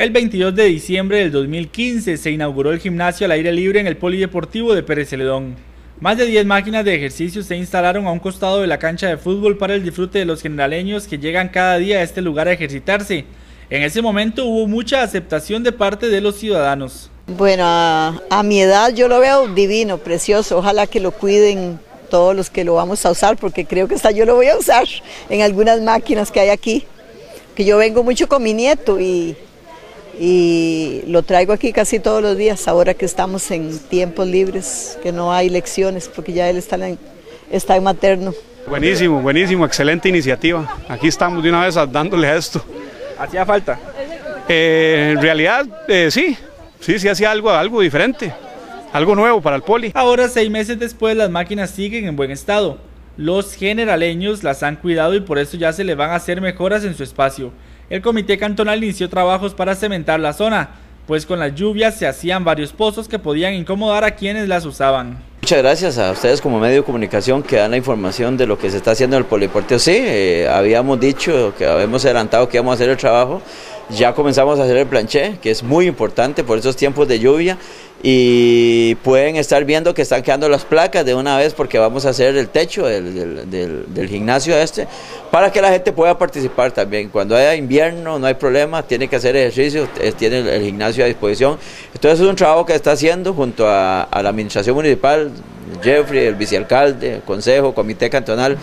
El 22 de diciembre del 2015 se inauguró el gimnasio al aire libre en el Polideportivo de Pérez Celedón. Más de 10 máquinas de ejercicio se instalaron a un costado de la cancha de fútbol para el disfrute de los generaleños que llegan cada día a este lugar a ejercitarse. En ese momento hubo mucha aceptación de parte de los ciudadanos. Bueno, a, a mi edad yo lo veo divino, precioso. Ojalá que lo cuiden todos los que lo vamos a usar, porque creo que hasta yo lo voy a usar en algunas máquinas que hay aquí. Que yo vengo mucho con mi nieto y y lo traigo aquí casi todos los días, ahora que estamos en tiempos libres, que no hay lecciones, porque ya él está en, está en materno. Buenísimo, buenísimo, excelente iniciativa. Aquí estamos de una vez dándole a esto. ¿Hacía falta? Eh, en realidad, eh, sí, sí, sí hacía algo, algo diferente, algo nuevo para el poli. Ahora, seis meses después, las máquinas siguen en buen estado. Los generaleños las han cuidado y por eso ya se le van a hacer mejoras en su espacio el comité cantonal inició trabajos para cementar la zona, pues con las lluvias se hacían varios pozos que podían incomodar a quienes las usaban. Muchas gracias a ustedes como medio de comunicación que dan la información de lo que se está haciendo en el poliporteo. Sí, eh, habíamos dicho que habíamos adelantado que íbamos a hacer el trabajo, ya comenzamos a hacer el planché, que es muy importante por esos tiempos de lluvia y pueden estar viendo que están quedando las placas de una vez porque vamos a hacer el techo del, gimnasio este para que la gente pueda participar también. Cuando haya invierno no hay problema, tiene que hacer ejercicio, tiene el, gimnasio a disposición. Entonces es un trabajo que está haciendo junto a, a la administración municipal, Jeffrey, el vicealcalde, el consejo, comité cantonal.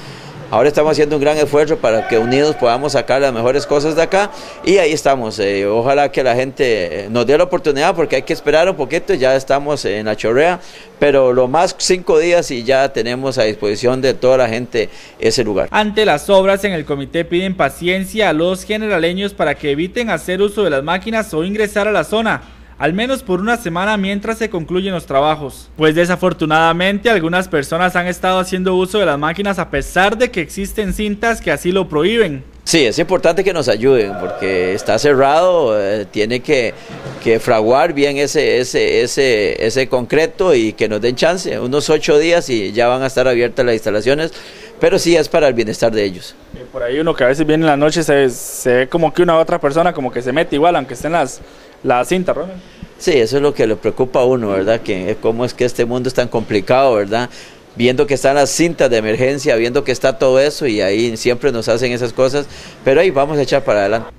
Ahora estamos haciendo un gran esfuerzo para que unidos podamos sacar las mejores cosas de acá y ahí estamos. Eh, ojalá que la gente eh, nos dé la oportunidad porque hay que esperar un poquito, ya estamos en la chorrea, pero lo más cinco días y ya tenemos a disposición de toda la gente ese lugar. Ante las obras en el comité piden paciencia a los generaleños para que eviten hacer uso de las máquinas o ingresar a la zona al menos por una semana mientras se concluyen los trabajos, pues desafortunadamente algunas personas han estado haciendo uso de las máquinas a pesar de que existen cintas que así lo prohíben. Sí, es importante que nos ayuden porque está cerrado, eh, tiene que, que, fraguar bien ese, ese, ese, ese concreto y que nos den chance, unos ocho días y ya van a estar abiertas las instalaciones, pero sí es para el bienestar de ellos. Por ahí uno que a veces viene en la noche se, se ve como que una otra persona como que se mete igual, aunque estén las la cinta, Ronald. Sí, eso es lo que le preocupa a uno, ¿verdad? Que cómo es que este mundo es tan complicado, ¿verdad? Viendo que están las cintas de emergencia, viendo que está todo eso y ahí siempre nos hacen esas cosas, pero ahí vamos a echar para adelante.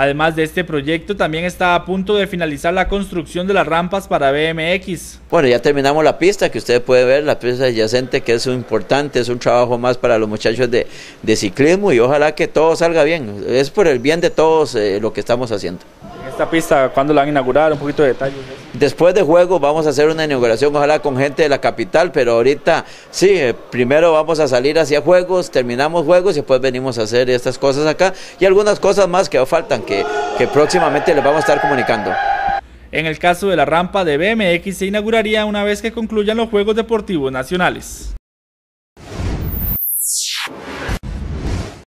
Además de este proyecto, también está a punto de finalizar la construcción de las rampas para BMX. Bueno, ya terminamos la pista que usted puede ver, la pista adyacente, que es un importante, es un trabajo más para los muchachos de, de ciclismo y ojalá que todo salga bien. Es por el bien de todos eh, lo que estamos haciendo esta pista, ¿cuándo la van a inaugurar? Un poquito de detalles. Después de juego vamos a hacer una inauguración, ojalá con gente de la capital, pero ahorita sí, eh, primero vamos a salir hacia juegos, terminamos juegos y después venimos a hacer estas cosas acá y algunas cosas más que faltan que, que próximamente les vamos a estar comunicando. En el caso de la rampa de BMX se inauguraría una vez que concluyan los Juegos Deportivos Nacionales.